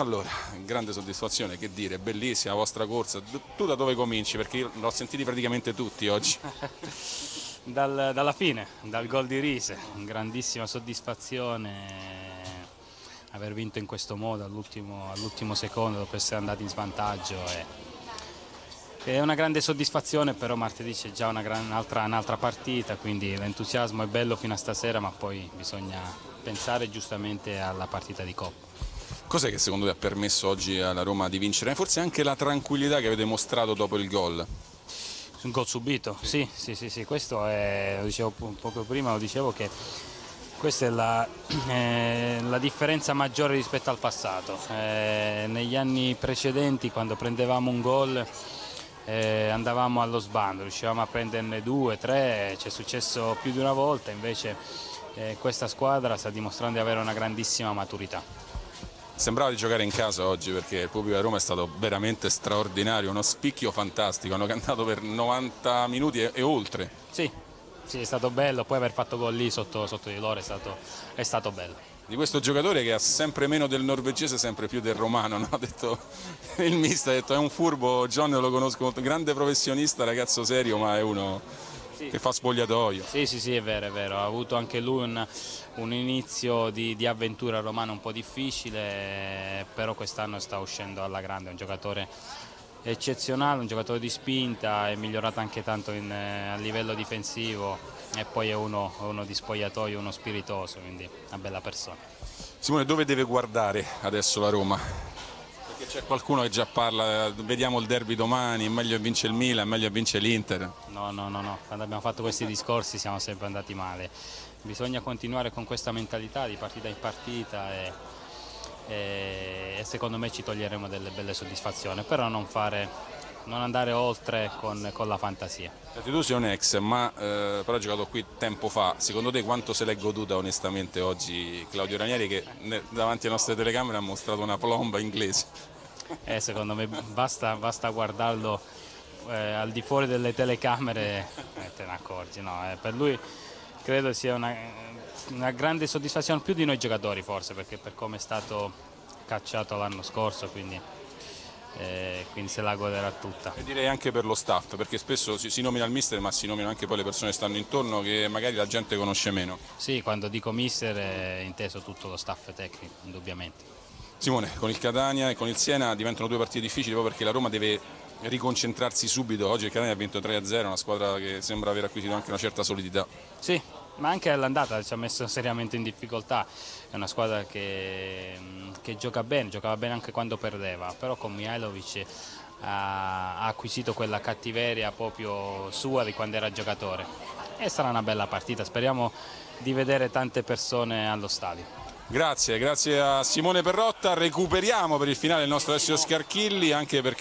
Allora, grande soddisfazione, che dire, bellissima la vostra corsa. Tu da dove cominci? Perché l'ho sentiti praticamente tutti oggi. Dal- dalla fine, dal gol di Rise, grandissima soddisfazione aver vinto in questo modo all'ultimo, all'ultimo secondo dopo essere andati in svantaggio. e- è una grande soddisfazione, però martedì c'è già un'altra, un'altra partita, quindi l'entusiasmo è bello fino a stasera, ma poi bisogna pensare giustamente alla partita di Coppa. Cos'è che secondo te ha permesso oggi alla Roma di vincere? Forse anche la tranquillità che avete mostrato dopo il gol. Un gol subito, sì, sì, sì, sì, questo è, lo dicevo poco prima, lo dicevo che questa è la, eh, la differenza maggiore rispetto al passato. Eh, negli anni precedenti quando prendevamo un gol eh, andavamo allo sbando, riuscivamo a prenderne due, tre, ci è successo più di una volta, invece eh, questa squadra sta dimostrando di avere una grandissima maturità. Sembrava di giocare in casa oggi perché il pubblico di Roma è stato veramente straordinario, uno spicchio fantastico, hanno cantato per 90 minuti e, e oltre. Sì, sì, è stato bello, poi aver fatto gol lì sotto, sotto di loro è stato, è stato bello. Di questo giocatore che ha sempre meno del norvegese, sempre più del romano, no? ha detto, il mister ha detto è un furbo, John lo conosco molto, grande professionista, ragazzo serio, ma è uno che fa spogliatoio. Sì, sì, sì, è vero, è vero. Ha avuto anche lui un, un inizio di, di avventura romana un po' difficile, però quest'anno sta uscendo alla grande, è un giocatore eccezionale, un giocatore di spinta, è migliorato anche tanto in, a livello difensivo e poi è uno, uno di spogliatoio, uno spiritoso, quindi una bella persona. Simone, dove deve guardare adesso la Roma? C'è qualcuno che già parla, vediamo il derby domani, è meglio vince il Milan, è meglio vince l'Inter. No, no, no, no, quando abbiamo fatto questi discorsi siamo sempre andati male. Bisogna continuare con questa mentalità di partita in partita e, e- e secondo me ci toglieremo delle belle soddisfazioni, però non, fare, non andare oltre con, con la fantasia. Senti, Tu sei un ex, ma eh, però hai giocato qui tempo fa. Secondo te quanto se l'è goduta onestamente oggi Claudio Ranieri che davanti alle nostre telecamere ha mostrato una plomba inglese? E secondo me basta, basta guardarlo eh, al di fuori delle telecamere e te ne accorgi. no, eh, per lui credo sia una, una grande soddisfazione più di noi giocatori forse perché per come è stato cacciato l'anno scorso quindi, eh, quindi se la goderà tutta. E direi anche per lo staff, perché spesso si, si nomina il mister ma si nominano anche poi le persone che stanno intorno che magari la gente conosce meno. Sì, quando dico mister è inteso tutto lo staff tecnico, indubbiamente. Simone, con il Catania e con il Siena diventano due partite difficili proprio perché la Roma deve riconcentrarsi subito. Oggi il Catania ha vinto 3-0, una squadra che sembra aver acquisito anche una certa solidità. Sì, ma anche all'andata ci ha messo seriamente in difficoltà. È una squadra che, che gioca bene, giocava bene anche quando perdeva, però con Mihailovic ha, ha acquisito quella cattiveria proprio sua di quando era giocatore. E sarà una bella partita, speriamo di vedere tante persone allo stadio. Grazie, grazie a Simone Perrotta. Recuperiamo per il finale il nostro Alessio Scarchilli anche perché